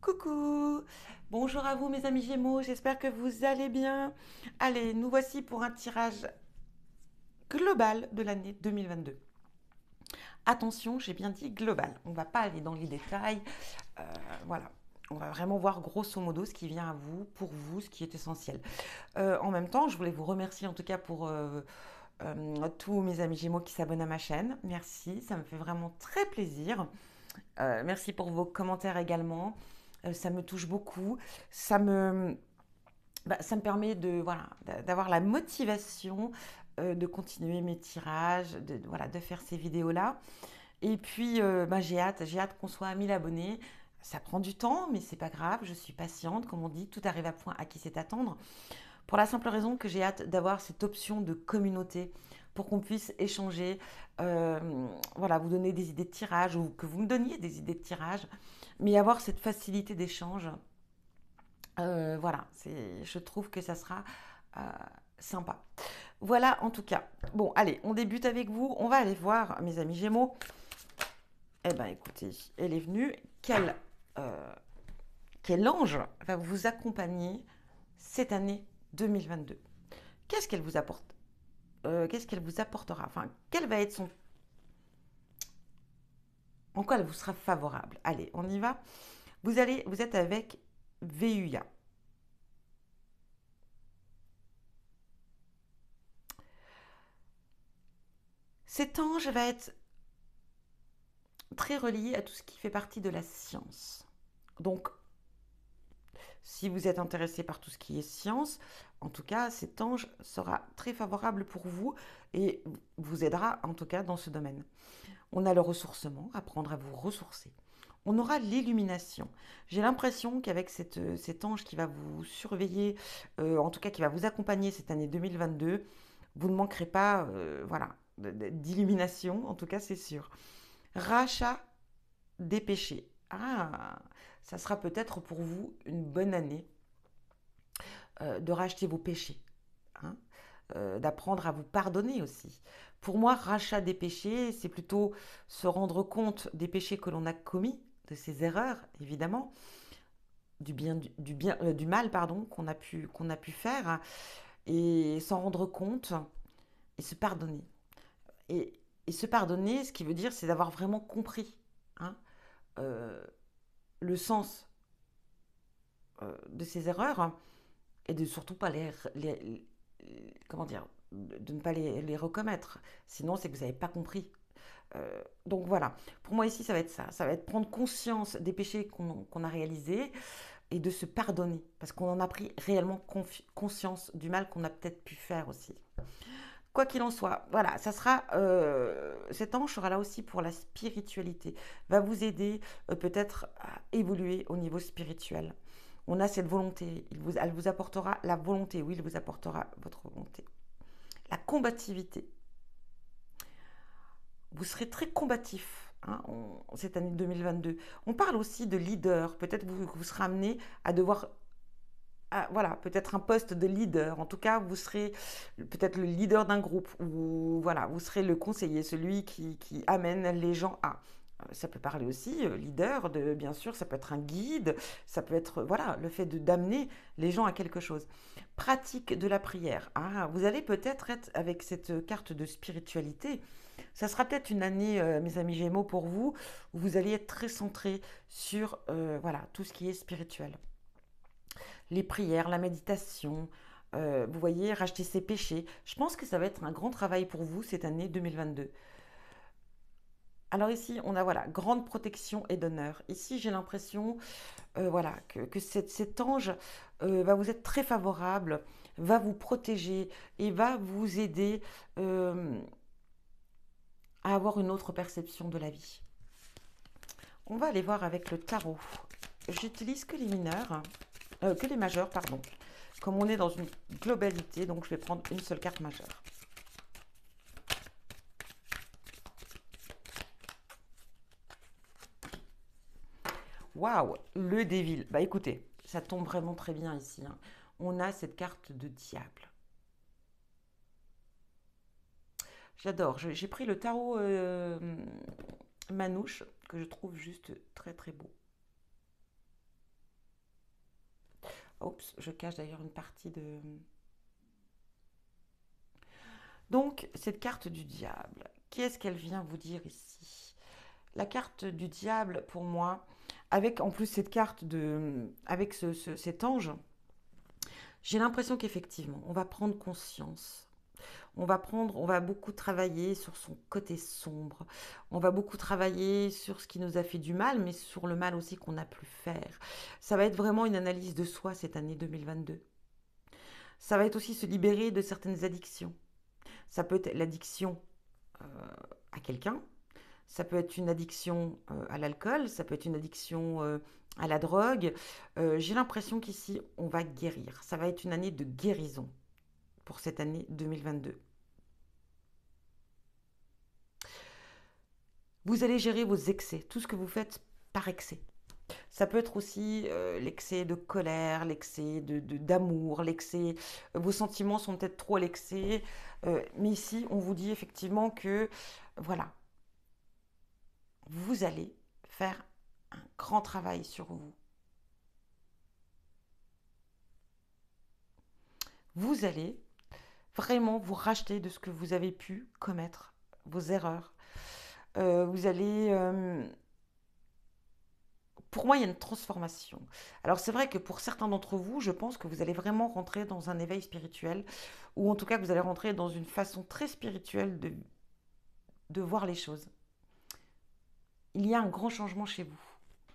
Coucou Bonjour à vous mes amis Gémeaux, j'espère que vous allez bien. Allez, nous voici pour un tirage global de l'année 2022. Attention, j'ai bien dit global. On ne va pas aller dans les détails. Euh, voilà. On va vraiment voir grosso modo ce qui vient à vous, pour vous, ce qui est essentiel. Euh, en même temps, je voulais vous remercier en tout cas pour euh, tous mes amis Gémeaux qui s'abonnent à ma chaîne. Merci, ça me fait vraiment très plaisir. merci pour vos commentaires également. Ça me touche beaucoup. Ça me, bah, permet de voilà d'avoir la motivation euh, de continuer mes tirages, de, voilà, de faire ces vidéos-là. Et puis, euh, bah, j'ai hâte, j'ai hâte qu'on soit à 1000 abonnés. Ça prend du temps, mais c'est pas grave, je suis patiente, comme on dit, tout arrive à point à qui sait attendre. Pour la simple raison que j'ai hâte d'avoir cette option de communauté pour qu'on puisse échanger, euh, voilà, vous donner des idées de tirage ou que vous me donniez des idées de tirage, mais avoir cette facilité d'échange. voilà, je trouve que ça sera sympa. Voilà en tout cas. Bon, allez, on débute avec vous. On va aller voir, mes amis Gémeaux. Eh bien, écoutez, elle est venue. Quel, euh, ange va vous accompagner cette année 2022 Qu'est-ce qu'elle vous apporte? Euh, Qu'est-ce qu'elle vous apportera? Enfin, quel va être son... En quoi elle vous sera favorable? Allez, on y va. Vous, allez, vous êtes avec VUA. Cet ange va être très relié à tout ce qui fait partie de la science. Donc, si vous êtes intéressé par tout ce qui est science, en tout cas, cet ange sera très favorable pour vous et vous aidera en tout cas dans ce domaine. On a le ressourcement, apprendre à vous ressourcer. On aura l'illumination. J'ai l'impression qu'avec cet ange qui va vous surveiller, euh, en tout cas qui va vous accompagner cette année 2022, vous ne manquerez pas, euh, voilà, d'illumination, en tout cas c'est sûr. Rachat des péchés. Ah, ça sera peut-être pour vous une bonne année euh, de racheter vos péchés, hein, euh, d'apprendre à vous pardonner aussi. Pour moi, rachat des péchés, c'est plutôt se rendre compte des péchés que l'on a commis, de ses erreurs, évidemment, du bien, du, euh, mal, pardon, qu'on a pu faire, et s'en rendre compte et se pardonner. Et, se pardonner, ce qui veut dire, c'est d'avoir vraiment compris hein, le sens euh, de ses erreurs et de surtout pas les, comment dire, de ne pas les, recommettre. Sinon, c'est que vous n'avez pas compris. Euh, donc voilà, pour moi ici, ça va être ça. Ça va être prendre conscience des péchés qu'on a réalisés et de se pardonner, parce qu'on en a pris réellement conscience du mal qu'on a peut-être pu faire aussi. Quoi qu'il en soit, voilà, ça sera euh, cet ange sera là aussi pour la spiritualité, va vous aider euh, peut-être à évoluer au niveau spirituel. On a cette volonté, elle vous apportera la volonté, oui, il vous apportera votre volonté. La combativité. Vous serez très combatif hein, cette année 2022. On parle aussi de leader. Peut-être vous, vous serez amené à devoir voilà, peut-être un poste de leader. En tout cas, vous serez peut-être le leader d'un groupe ou voilà, vous serez le conseiller, celui qui, amène les gens à. Ça peut parler aussi euh, leader, de, bien sûr, ça peut être un guide, ça peut être voilà le fait d'amener les gens à quelque chose. Pratique de la prière. Ah, vous allez peut-être être avec cette carte de spiritualité. Ça sera peut-être une année, euh, mes amis Gémeaux, pour vous, où vous allez être très centré sur euh, voilà tout ce qui est spirituel les prières, la méditation, euh, vous voyez, racheter ses péchés. Je pense que ça va être un grand travail pour vous cette année 2022. Alors ici, on a voilà, grande protection et d'honneur. Ici, j'ai l'impression euh, que, cet ange euh, va vous être très favorable, va vous protéger et va vous aider à avoir une autre perception de la vie. On va aller voir avec le tarot. J'utilise que les mineurs. Euh, que les majeurs, pardon. Comme on est dans une globalité, donc je vais prendre une seule carte majeure. Waouh, le dévil. Bah écoutez, ça tombe vraiment très bien ici. Hein. On a cette carte de diable. J'adore. J'ai pris le tarot euh, manouche que je trouve juste très très beau. Oups, je cache d'ailleurs une partie de... Donc, cette carte du diable, qu'est-ce qu'elle vient vous dire ici? La carte du diable, pour moi, avec en plus cette carte de... avec cet ange, j'ai l'impression qu'effectivement, on va prendre conscience on va beaucoup travailler sur son côté sombre. On va beaucoup travailler sur ce qui nous a fait du mal, mais sur le mal aussi qu'on a pu faire. Ça va être vraiment une analyse de soi cette année 2022. Ça va être aussi se libérer de certaines addictions. Ça peut être l'addiction euh, à quelqu'un, ça peut être une addiction euh, à l'alcool, ça peut être une addiction euh, à la drogue. J'ai l'impression qu'ici, on va guérir. Ça va être une année de guérison pour cette année 2022. Vous allez gérer vos excès, tout ce que vous faites par excès. Ça peut être aussi euh, l'excès de colère, l'excès de, d'amour, l'excès. Euh, vos sentiments sont peut-être trop à l'excès. Euh, mais ici, on vous dit effectivement que, voilà, vous allez faire un grand travail sur vous. Vous allez vraiment vous racheter de ce que vous avez pu commettre, vos erreurs, euh, vous allez... Euh, pour moi, il y a une transformation. Alors c'est vrai que pour certains d'entre vous, je pense que vous allez vraiment rentrer dans un éveil spirituel, ou en tout cas que vous allez rentrer dans une façon très spirituelle de, de voir les choses. Il y a un grand changement chez vous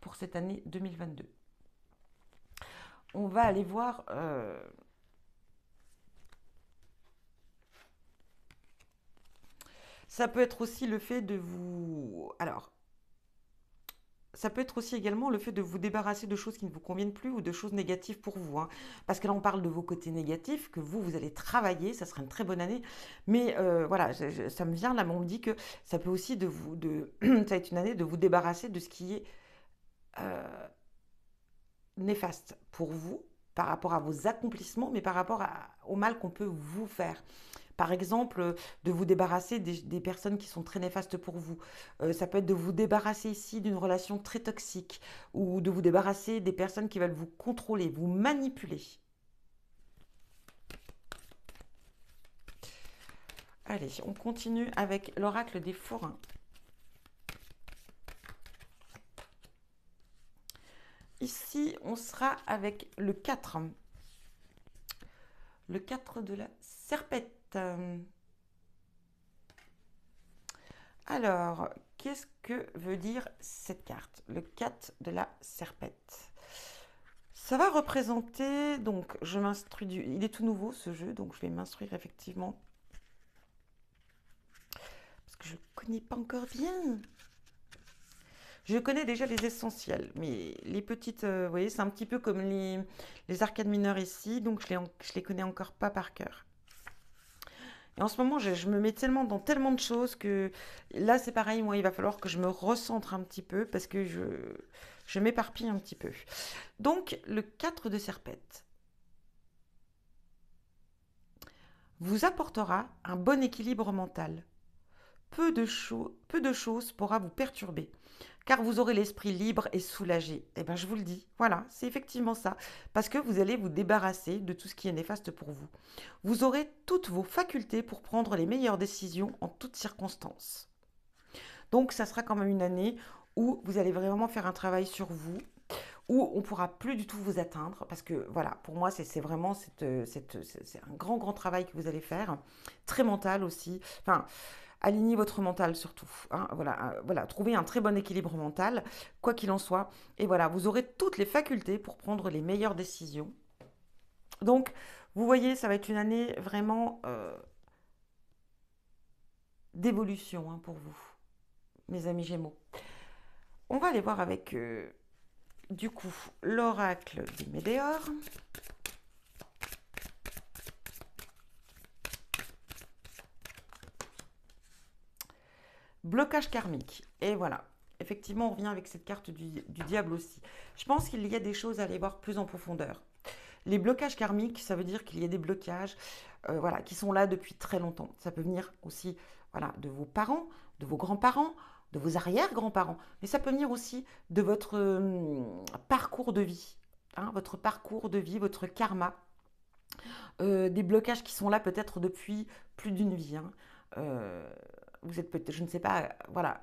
pour cette année 2022. On va aller voir euh, Ça peut être aussi le fait de vous... Alors, ça peut être aussi également le fait de vous débarrasser de choses qui ne vous conviennent plus ou de choses négatives pour vous. Hein. Parce que là, on parle de vos côtés négatifs, que vous, vous allez travailler, ça sera une très bonne année. Mais euh, voilà, ça me vient là, mais on me dit que ça peut aussi de vous, de, ça va être une année de vous débarrasser de ce qui est euh, néfaste pour vous par rapport à vos accomplissements, mais par rapport au mal qu'on peut vous faire. Par exemple, de vous débarrasser des, personnes qui sont très néfastes pour vous. Euh, ça peut être de vous débarrasser ici d'une relation très toxique ou de vous débarrasser des personnes qui veulent vous contrôler, vous manipuler. Allez, on continue avec l'oracle des forains. Ici, on sera avec le 4. Le 4 de la serpette. Euh, alors, qu'est-ce que veut dire cette carte Le 4 de la serpette? Ça va représenter, donc je m'instruis du... Il est tout nouveau ce jeu, donc je vais m'instruire effectivement. Parce que je ne connais pas encore bien. Je connais déjà les essentiels, mais les petites, euh, vous voyez, c'est un petit peu comme les, arcades mineures ici, donc je ne les, je les connais encore pas par cœur. En ce moment, je, me mets tellement dans tellement de choses que là, c'est pareil, moi, il va falloir que je me recentre un petit peu parce que je, m'éparpille un petit peu. Donc, le 4 de serpette vous apportera un bon équilibre mental. Peu de choses pourra vous perturber car vous aurez l'esprit libre et soulagé. Eh bien, je vous le dis, voilà, c'est effectivement ça, parce que vous allez vous débarrasser de tout ce qui est néfaste pour vous. Vous aurez toutes vos facultés pour prendre les meilleures décisions en toutes circonstances. Donc, ça sera quand même une année où vous allez vraiment faire un travail sur vous, où on pourra plus du tout vous atteindre, parce que voilà, pour moi, c'est vraiment c'est un grand, grand travail que vous allez faire, très mental aussi. Enfin, alignez votre mental surtout. Hein, voilà, euh, voilà, trouvez un très bon équilibre mental, quoi qu'il en soit. Et voilà, vous aurez toutes les facultés pour prendre les meilleures décisions. Donc, vous voyez, ça va être une année vraiment euh, d'évolution hein, pour vous, mes amis Gémeaux. On va aller voir avec, euh, du coup, l'oracle du Médéor. Blocage karmique. Et voilà. Effectivement, on revient avec cette carte du, diable aussi. Je pense qu'il y a des choses à aller voir plus en profondeur. Les blocages karmiques, ça veut dire qu'il y a des blocages euh, voilà, qui sont là depuis très longtemps. Ça peut venir aussi de vos parents, de vos grands-parents, de vos arrière-grands-parents. Mais ça peut venir aussi de votre hum, parcours de vie. hein, votre parcours de vie, votre karma, euh, des blocages qui sont là peut-être depuis plus d'une vie. Hein. Euh, vous êtes peut-être, je ne sais pas, voilà,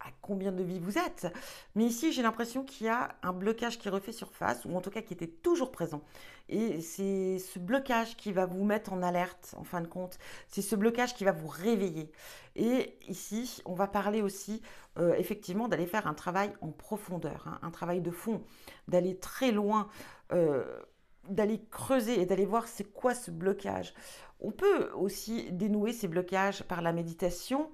à combien de vies vous êtes. Mais ici, j'ai l'impression qu'il y a un blocage qui refait surface, ou en tout cas qui était toujours présent. Et c'est ce blocage qui va vous mettre en alerte, en fin de compte. C'est ce blocage qui va vous réveiller. Et ici, on va parler aussi, euh, effectivement, d'aller faire un travail en profondeur, hein, un travail de fond, d'aller très loin. Euh, d'aller creuser et d'aller voir c'est quoi ce blocage. On peut aussi dénouer ces blocages par la méditation.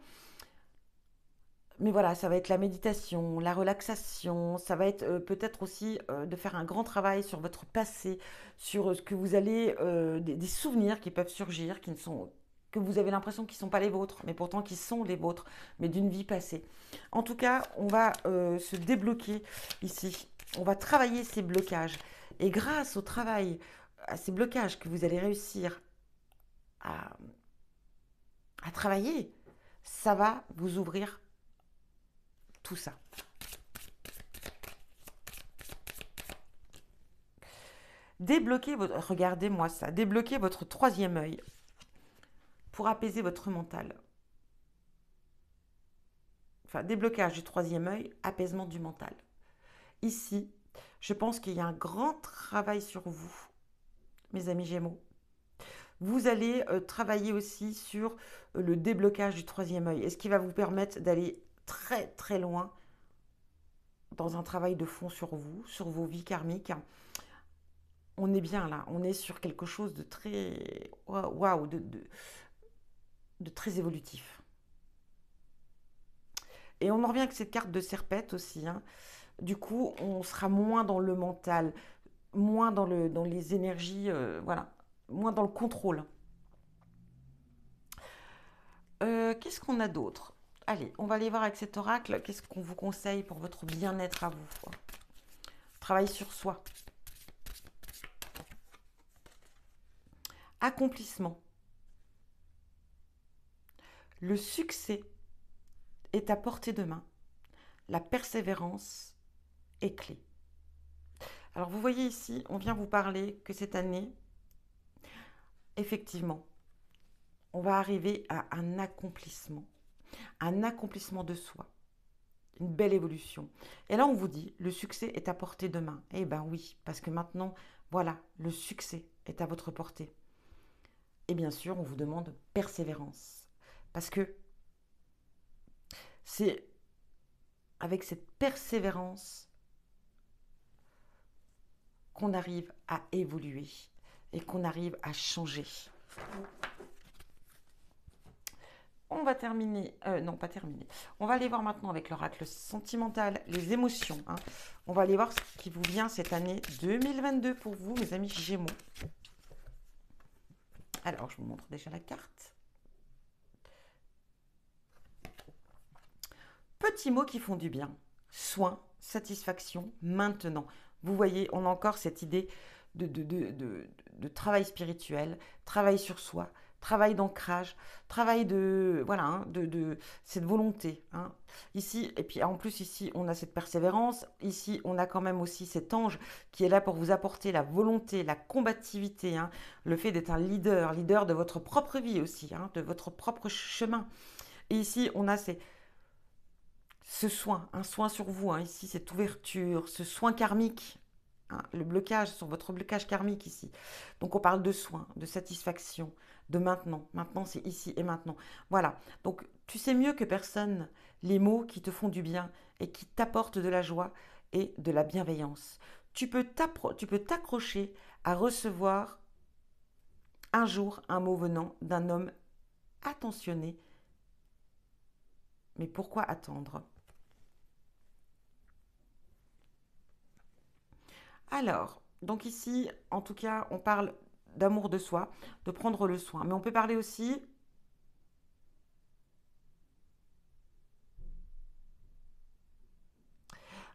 Mais voilà, ça va être la méditation, la relaxation, ça va être euh, peut-être aussi euh, de faire un grand travail sur votre passé, sur euh, ce que vous allez, des, souvenirs qui peuvent surgir, qui ne sont, que vous avez l'impression qu'ils ne sont pas les vôtres, mais pourtant qui sont les vôtres, mais d'une vie passée. En tout cas, on va se débloquer ici, on va travailler ces blocages. Et grâce au travail, à ces blocages que vous allez réussir à, travailler, ça va vous ouvrir tout ça. Débloquez votre, regardez-moi ça, débloquez votre troisième œil pour apaiser votre mental. Enfin, déblocage du troisième œil, apaisement du mental. Ici, je pense qu'il y a un grand travail sur vous, mes amis Gémeaux. Vous allez euh, travailler aussi sur euh, le déblocage du troisième œil, et ce qui va vous permettre d'aller très très loin dans un travail de fond sur vous, sur vos vies karmiques? On est bien là, on est sur quelque chose de très waouh, de, très évolutif. Et on en revient avec cette carte de serpette aussi. Hein. Du coup, on sera moins dans le mental, moins dans les énergies, euh, voilà, moins dans le contrôle. Euh, qu'est-ce qu'on a d'autre? Allez, on va aller voir avec cet oracle. Qu'est-ce qu'on vous conseille pour votre bien-être à vous Travail sur soi. Accomplissement. Le succès est à portée de main. La persévérance est clé. Alors vous voyez ici, on vient vous parler que cette année, effectivement, on va arriver à un accomplissement, un accomplissement de soi, une belle évolution. Et là, on vous dit, le succès est à portée de main. Eh bien oui, parce que maintenant, voilà, le succès est à votre portée. Et bien sûr, on vous demande persévérance. Parce que c'est avec cette persévérance qu'on arrive à évoluer et qu'on arrive à changer. On va terminer, euh, non pas terminer, on va aller voir maintenant avec l'oracle sentimental, les émotions. Hein. On va aller voir ce qui vous vient cette année 2022 pour vous, mes amis Gémeaux. Alors, je vous montre déjà la carte. Petits mots qui font du bien. Soin, satisfaction, maintenant. Vous voyez, on a encore cette idée de, de, travail spirituel, travail sur soi, travail d'ancrage, travail de voilà, hein, de, cette volonté. Hein. Ici, et puis en plus ici, on a cette persévérance. Ici, on a quand même aussi cet ange qui est là pour vous apporter la volonté, la combativité, hein. le fait d'être un leader, leader de votre propre vie aussi, de votre propre chemin. Et ici, on a ces, ce soin, un soin sur vous, ici, cette ouverture, ce soin karmique, hein, le blocage sur votre blocage karmique ici. Donc on parle de soin, de satisfaction, de maintenant. Maintenant, c'est ici et maintenant. Voilà. Donc tu sais mieux que personne les mots qui te font du bien et qui t'apportent de la joie et de la bienveillance. Tu peux t'accrocher à recevoir un jour un mot venant d'un homme attentionné. Mais pourquoi attendre? Alors, donc ici, en tout cas, on parle d'amour de soi, de prendre le soin. Mais on peut parler aussi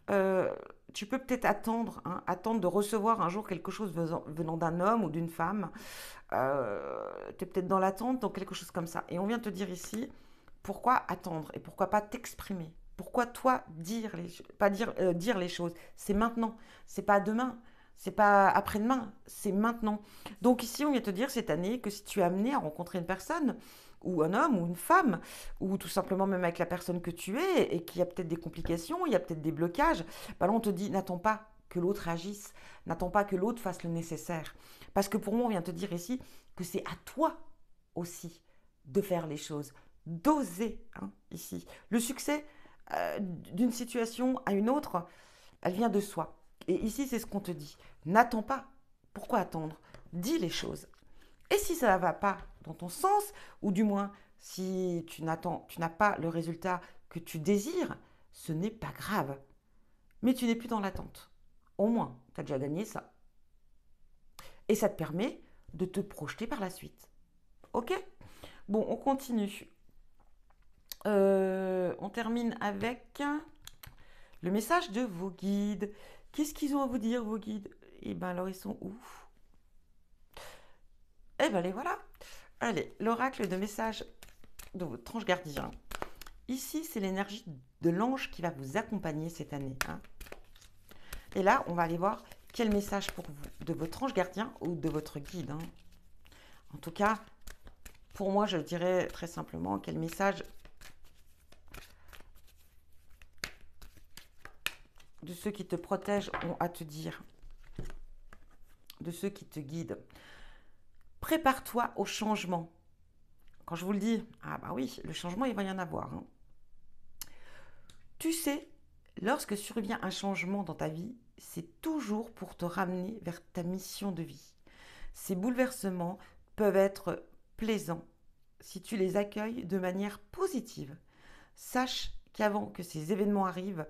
euh, tu peux peut-être attendre, hein, attendre de recevoir un jour quelque chose venant, d'un homme ou d'une femme. Euh, tu es peut-être dans l'attente, donc quelque chose comme ça. Et on vient te dire ici, pourquoi attendre et pourquoi pas t'exprimer? Pourquoi toi dire les pas dire, euh, dire les choses? C'est maintenant, c'est pas demain. C'est pas après-demain, c'est maintenant. Donc ici, on vient te dire cette année que si tu es amené à rencontrer une personne, ou un homme, ou une femme, ou tout simplement même avec la personne que tu es, et qu'il y a peut-être des complications, il y a peut-être des blocages, bah là on te dit, n'attends pas que l'autre agisse, n'attends pas que l'autre fasse le nécessaire. Parce que pour moi, on vient te dire ici que c'est à toi aussi de faire les choses, d'oser hein, ici. Le succès euh, d'une situation à une autre, elle vient de soi. Et ici, c'est ce qu'on te dit. N'attends pas. Pourquoi attendre? Dis les choses. Et si ça ne va pas dans ton sens, ou du moins si tu n'attends, tu n'as pas le résultat que tu désires, ce n'est pas grave. Mais tu n'es plus dans l'attente. Au moins, tu as déjà gagné ça. Et ça te permet de te projeter par la suite. Ok? Bon, on continue. Euh, on termine avec le message de vos guides. Qu'est-ce qu'ils ont à vous dire, vos guides? Eh bien, alors, ils sont où? Eh bien, les voilà. Allez, l'oracle de message de votre ange gardien. Ici, c'est l'énergie de l'ange qui va vous accompagner cette année. Hein. Et là, on va aller voir quel message pour vous, de votre ange gardien ou de votre guide. Hein. En tout cas, pour moi, je dirais très simplement quel message de ceux qui te protègent ont à te dire, de ceux qui te guident. Prépare-toi au changement. Quand je vous le dis, ah bah oui, le changement, il va y en avoir. Hein. Tu sais, lorsque survient un changement dans ta vie, c'est toujours pour te ramener vers ta mission de vie. Ces bouleversements peuvent être plaisants si tu les accueilles de manière positive. Sache qu'avant que ces événements arrivent,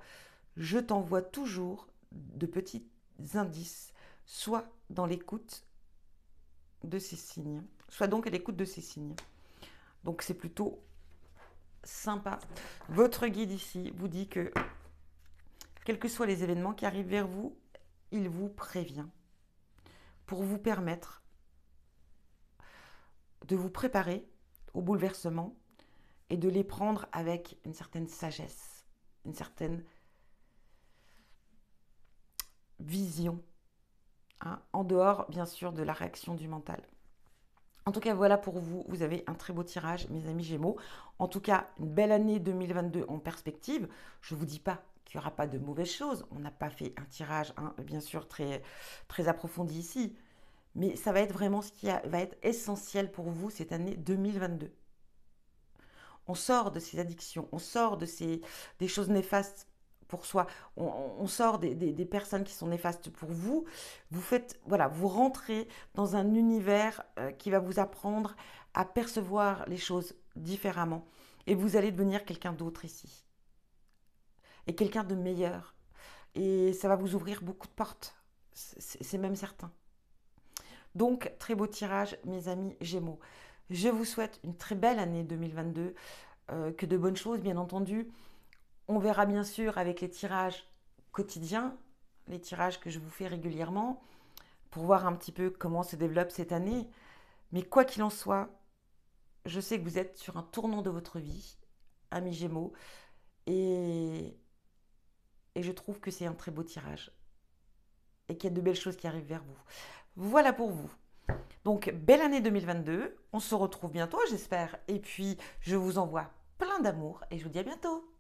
je t'envoie toujours de petits indices, soit dans l'écoute de ces signes, soit donc à l'écoute de ces signes. Donc c'est plutôt sympa. Votre guide ici vous dit que, quels que soient les événements qui arrivent vers vous, il vous prévient pour vous permettre de vous préparer au bouleversement et de les prendre avec une certaine sagesse, une certaine vision, hein, en dehors bien sûr de la réaction du mental. En tout cas, voilà pour vous. Vous avez un très beau tirage, mes amis Gémeaux. En tout cas, une belle année 2022 en perspective. Je ne vous dis pas qu'il n'y aura pas de mauvaises choses. On n'a pas fait un tirage, hein, bien sûr, très, approfondi ici. Mais ça va être vraiment ce qui va être essentiel pour vous cette année 2022. On sort de ces addictions, on sort de ces des choses néfastes pour soi. On, sort des, personnes qui sont néfastes pour vous. Vous faites, voilà, vous rentrez dans un univers euh, qui va vous apprendre à percevoir les choses différemment. Et vous allez devenir quelqu'un d'autre ici. Et quelqu'un de meilleur. Et ça va vous ouvrir beaucoup de portes. C'est même certain. Donc, très beau tirage, mes amis Gémeaux. Je vous souhaite une très belle année 2022, euh, que de bonnes choses, bien entendu. On verra bien sûr avec les tirages quotidiens, les tirages que je vous fais régulièrement, pour voir un petit peu comment se développe cette année. Mais quoi qu'il en soit, je sais que vous êtes sur un tournant de votre vie, ami Gémeaux, et, et je trouve que c'est un très beau tirage et qu'il y a de belles choses qui arrivent vers vous. Voilà pour vous. Donc, belle année 2022. On se retrouve bientôt, j'espère. Et puis, je vous envoie plein d'amour et je vous dis à bientôt.